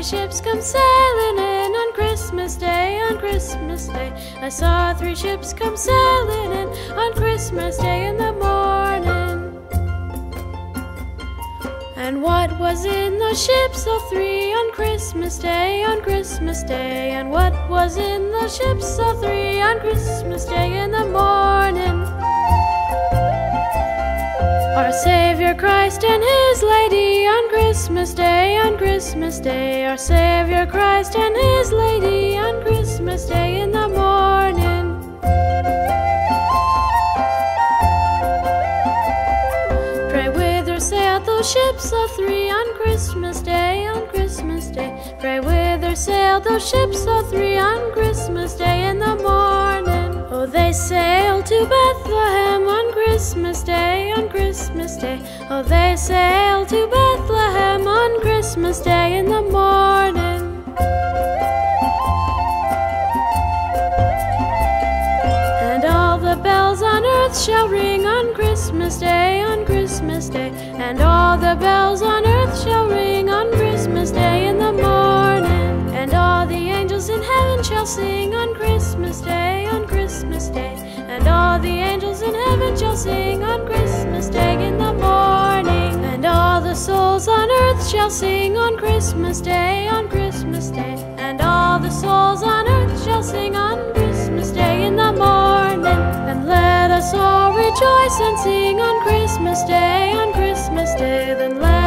Three ships come sailing in on Christmas Day, on Christmas Day. I saw three ships come sailing in on Christmas Day in the morning. And what was in those ships of three on Christmas Day, on Christmas Day? And what was in those ships of three on Christmas Day in the morning? Our Savior Christ and His Lady Christmas Day, on Christmas Day. Our Savior Christ and His Lady on Christmas Day in the morning. Pray whither sailed those ships of three on Christmas Day, on Christmas Day. Pray whither sailed those ships of three on Christmas Day in the morning. Oh, they sailed to Bethlehem on Christmas Day, on Christmas Day. Oh, they sailed to Bethlehem Christmas Day in the morning. And all the bells on earth shall ring on Christmas Day, on Christmas Day. And all the bells on earth shall ring on Christmas Day in the morning. And all the angels in heaven shall sing on Christmas Day, on Christmas Day. And all the angels in heaven shall sing on Christmas Day shall sing on Christmas Day, on Christmas Day. And all the souls on earth shall sing on Christmas Day in the morning. And let us all rejoice and sing on Christmas Day, on Christmas Day. Then let